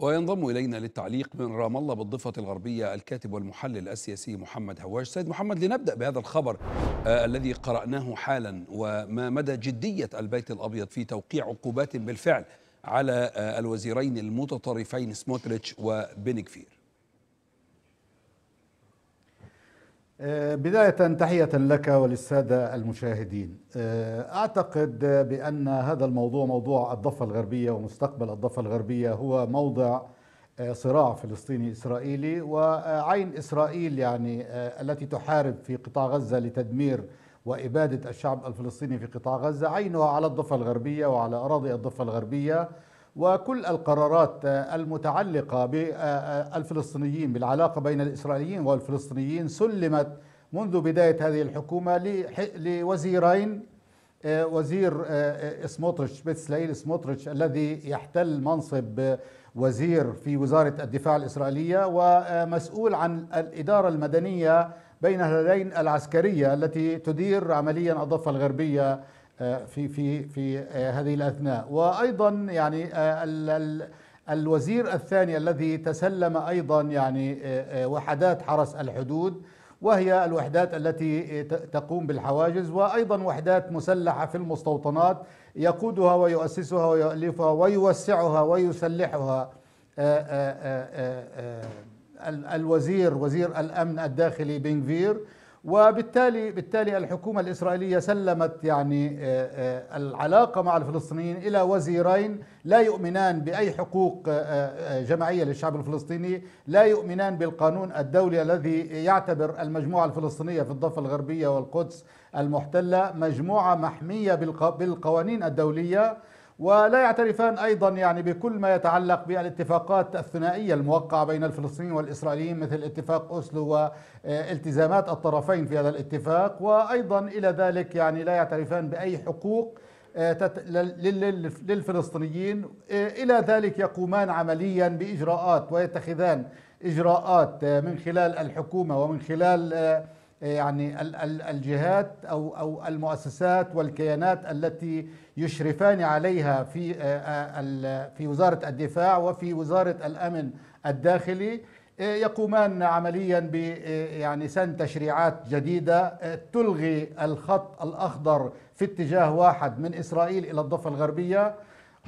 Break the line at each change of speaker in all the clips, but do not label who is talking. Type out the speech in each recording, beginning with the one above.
وينضم إلينا للتعليق من رام الله بالضفة الغربية الكاتب والمحلل السياسي محمد هواش سيد محمد لنبدأ بهذا الخبر آه الذي قرأناه حالا وما مدى جدية البيت الأبيض في توقيع عقوبات بالفعل على آه الوزيرين المتطرفين سموتريتش وبنكفير؟
بداية تحية لك وللسادة المشاهدين. أعتقد بأن هذا الموضوع موضوع الضفة الغربية ومستقبل الضفة الغربية هو موضع صراع فلسطيني إسرائيلي وعين إسرائيل يعني التي تحارب في قطاع غزة لتدمير وإبادة الشعب الفلسطيني في قطاع غزة عينها على الضفة الغربية وعلى أراضي الضفة الغربية. وكل القرارات المتعلقة بالفلسطينيين بالعلاقة بين الإسرائيليين والفلسطينيين سلمت منذ بداية هذه الحكومة لوزيرين وزير سموتريتش بتسلائيل سموتريتش الذي يحتل منصب وزير في وزارة الدفاع الإسرائيلية ومسؤول عن الإدارة المدنية بين هذين العسكرية التي تدير عمليا الضفة الغربية في في في هذه الأثناء. وأيضا يعني الوزير الثاني الذي تسلم أيضا يعني وحدات حرس الحدود وهي الوحدات التي تقوم بالحواجز وأيضا وحدات مسلحة في المستوطنات يقودها ويؤسسها ويؤلفها ويوسعها ويسلحها. الوزير وزير الأمن الداخلي بنغفير وبالتالي بالتالي الحكومة الإسرائيلية سلمت يعني العلاقة مع الفلسطينيين إلى وزيرين لا يؤمنان بأي حقوق جماعية للشعب الفلسطيني لا يؤمنان بالقانون الدولي الذي يعتبر المجموعة الفلسطينية في الضفة الغربية والقدس المحتلة مجموعة محمية بالقوانين الدولية. ولا يعترفان أيضا يعني بكل ما يتعلق بالاتفاقات الثنائية الموقعة بين الفلسطينيين والإسرائيليين مثل اتفاق أوسلو والتزامات الطرفين في هذا الاتفاق. وأيضا إلى ذلك يعني لا يعترفان بأي حقوق للفلسطينيين. إلى ذلك يقومان عمليا بإجراءات ويتخذان إجراءات من خلال الحكومة ومن خلال يعني الجهات أو أو المؤسسات والكيانات التي يشرفان عليها في في وزارة الدفاع وفي وزارة الأمن الداخلي يقومان عمليا ب يعني سن تشريعات جديدة تلغي الخط الأخضر في اتجاه واحد من إسرائيل إلى الضفة الغربية.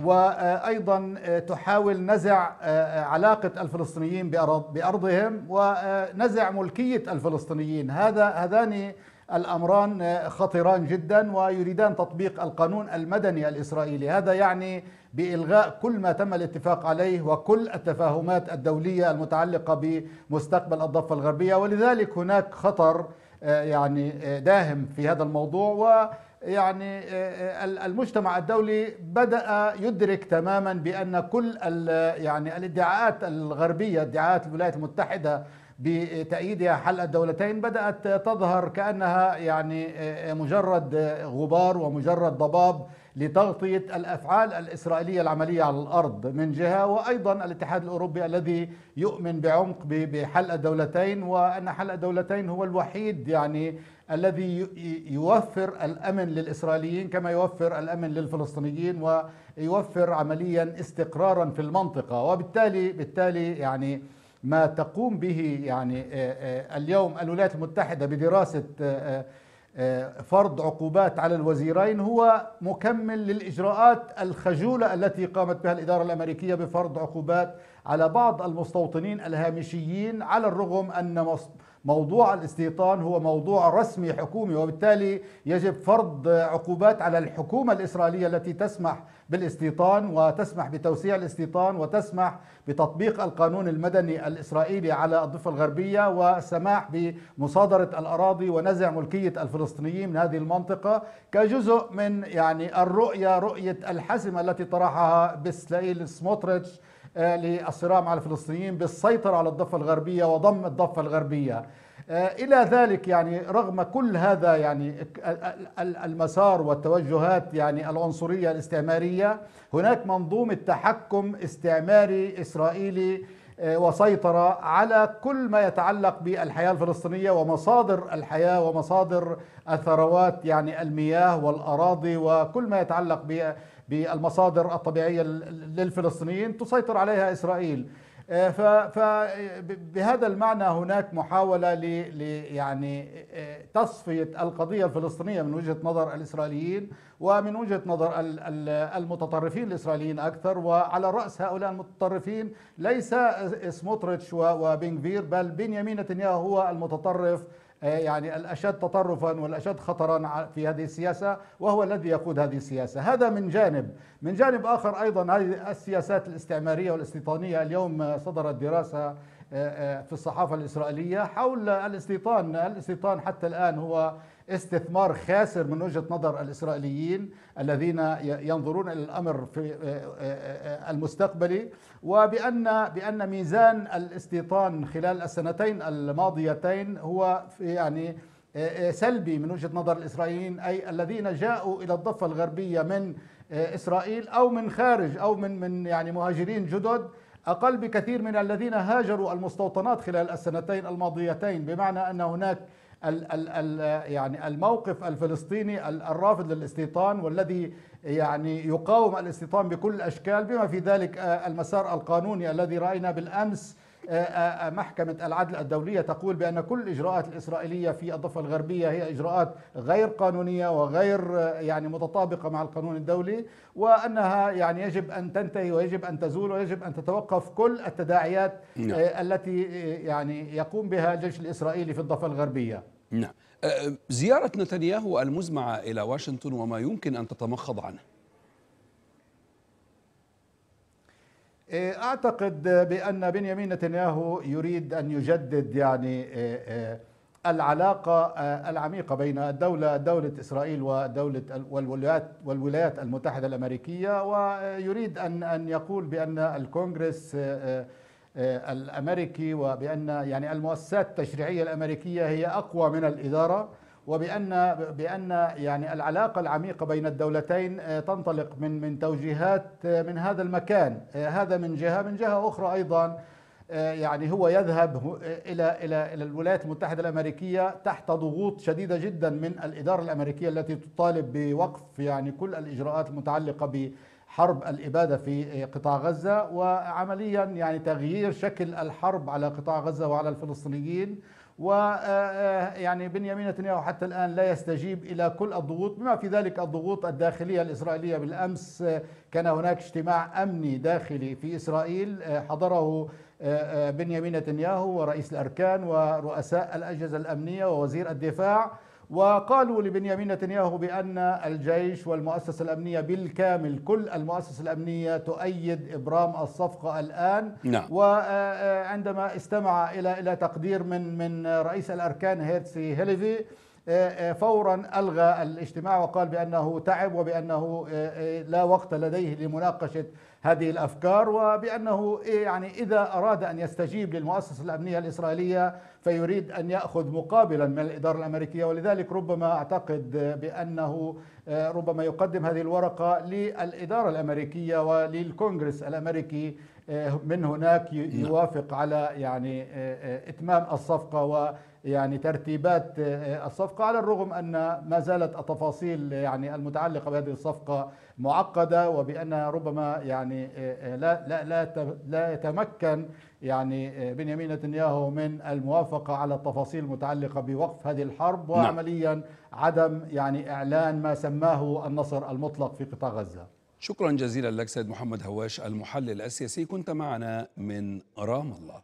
وأيضا تحاول نزع علاقة الفلسطينيين بأرضهم ونزع ملكية الفلسطينيين. هذا هذان الأمران خطران جدا ويريدان تطبيق القانون المدني الإسرائيلي. هذا يعني بإلغاء كل ما تم الاتفاق عليه وكل التفاهمات الدولية المتعلقة بمستقبل الضفة الغربية. ولذلك هناك خطر يعني داهم في هذا الموضوع. و يعني المجتمع الدولي بدأ يدرك تماما بأن كل يعني الادعاءات الغربية ادعاءات الولايات المتحدة بتأييدها حل الدولتين بدأت تظهر كأنها يعني مجرد غبار ومجرد ضباب لتغطية الأفعال الإسرائيلية العملية على الأرض من جهة وأيضا الاتحاد الأوروبي الذي يؤمن بعمق بحل الدولتين وأن حل الدولتين هو الوحيد يعني الذي يوفر الأمن للإسرائيليين كما يوفر الأمن للفلسطينيين ويوفر عمليا استقرارا في المنطقة. وبالتالي بالتالي يعني ما تقوم به يعني اليوم الولايات المتحدة بدراسة فرض عقوبات على الوزيرين هو مكمل للإجراءات الخجولة التي قامت بها الإدارة الأمريكية بفرض عقوبات على بعض المستوطنين الهامشيين على الرغم أن موضوع الاستيطان هو موضوع رسمي حكومي وبالتالي يجب فرض عقوبات على الحكومة الإسرائيلية التي تسمح بالاستيطان وتسمح بتوسيع الاستيطان وتسمح بتطبيق القانون المدني الإسرائيلي على الضفة الغربية والسماح بمصادرة الأراضي ونزع ملكية الفلسطينيين من هذه المنطقة كجزء من يعني الرؤية رؤية الحزم التي طرحها بسلائيل سموتريتش للصراع مع الفلسطينيين بالسيطرة على الضفة الغربية وضم الضفة الغربية. إلى ذلك يعني رغم كل هذا يعني المسار والتوجهات يعني العنصرية الاستعمارية هناك منظومة تحكم استعماري إسرائيلي وسيطرة على كل ما يتعلق بالحياة الفلسطينية ومصادر الحياة ومصادر الثروات يعني المياه والأراضي وكل ما يتعلق بالمصادر الطبيعية للفلسطينيين تسيطر عليها إسرائيل. فبهذا المعنى هناك محاولة ل يعني تصفية القضية الفلسطينية من وجهة نظر الإسرائيليين ومن وجهة نظر المتطرفين الإسرائيليين أكثر. وعلى رأس هؤلاء المتطرفين ليس سموتريتش وبنغفير بل بنيامين نتنياهو هو المتطرف يعني الأشد تطرفا والأشد خطرا في هذه السياسة وهو الذي يقود هذه السياسة، هذا من جانب، من جانب آخر أيضا هذه السياسات الاستعمارية والاستيطانية. اليوم صدرت دراسة في الصحافة الإسرائيلية حول الاستيطان، الاستيطان حتى الآن هو استثمار خاسر من وجهة نظر الإسرائيليين الذين ينظرون إلى الأمر في المستقبلي وبأن بأن ميزان الاستيطان خلال السنتين الماضيتين هو في يعني سلبي من وجهة نظر الإسرائيليين أي الذين جاءوا إلى الضفة الغربية من إسرائيل أو من خارج أو من من يعني مهاجرين جدد أقل بكثير من الذين هاجروا المستوطنات خلال السنتين الماضيتين بمعنى أن هناك ال ال ال يعني الموقف الفلسطيني الرافض للاستيطان والذي يعني يقاوم الاستيطان بكل الاشكال بما في ذلك المسار القانوني الذي رأينا بالأمس محكمة العدل الدولية تقول بأن كل الإجراءات الإسرائيلية في الضفة الغربية هي إجراءات غير قانونية وغير يعني متطابقة مع القانون الدولي وأنها يعني يجب أن تنتهي ويجب أن تزول ويجب أن تتوقف كل التداعيات نعم. التي يعني يقوم بها الجيش الإسرائيلي في الضفة الغربية.
نعم. زيارة نتنياهو المزمعة إلى واشنطن وما يمكن أن تتمخض عنه.
أعتقد بأن بنيامين نتنياهو يريد أن يجدد يعني العلاقة العميقة بين الدولة دولة إسرائيل ودولة والولايات والولايات المتحدة الأمريكية ويريد أن أن يقول بأن الكونغرس الأمريكي وبأن يعني المؤسسات التشريعية الأمريكية هي أقوى من الإدارة. وبان بأن يعني العلاقة العميقة بين الدولتين تنطلق من من توجيهات من هذا المكان. هذا من جهة من جهة أخرى أيضا يعني هو يذهب إلى إلى إلى الولايات المتحدة الأمريكية تحت ضغوط شديدة جدا من الإدارة الأمريكية التي تطالب بوقف يعني كل الإجراءات المتعلقة بحرب الإبادة في قطاع غزة وعمليا يعني تغيير شكل الحرب على قطاع غزة وعلى الفلسطينيين. و يعني بنيامين نتنياهو حتى الآن لا يستجيب إلى كل الضغوط بما في ذلك الضغوط الداخلية الإسرائيلية. بالأمس كان هناك اجتماع أمني داخلي في إسرائيل حضره بنيامين نتنياهو ورئيس الأركان ورؤساء الأجهزة الأمنية ووزير الدفاع. وقالوا لبنيامين نتنياهو بأن الجيش والمؤسسة الأمنية بالكامل كل المؤسسة الأمنية تؤيد إبرام الصفقة الآن
نعم.
وعندما استمع إلى إلى تقدير من من رئيس الأركان هيرتسي هيليفي فورا ألغى الاجتماع وقال بأنه تعب وبأنه لا وقت لديه لمناقشة هذه الأفكار وبأنه يعني إذا أراد أن يستجيب للمؤسسة الأمنية الإسرائيلية فيريد أن يأخذ مقابلا من الإدارة الأمريكية ولذلك ربما أعتقد بأنه ربما يقدم هذه الورقة للإدارة الأمريكية وللكونغرس الأمريكي من هناك يوافق على يعني إتمام الصفقة ويعني ترتيبات الصفقة على الرغم أن ما زالت التفاصيل يعني المتعلقة بهذه الصفقة معقدة وبأن ربما يعني لا لا لا لا يتمكن يعني بنيامين نتنياهو من الموافقة على التفاصيل المتعلقة بوقف هذه الحرب وعمليا عدم يعني إعلان ما سماه النصر المطلق في قطاع غزة.
شكرا جزيلا لك سيد محمد هواش المحلل السياسي كنت معنا من رام الله.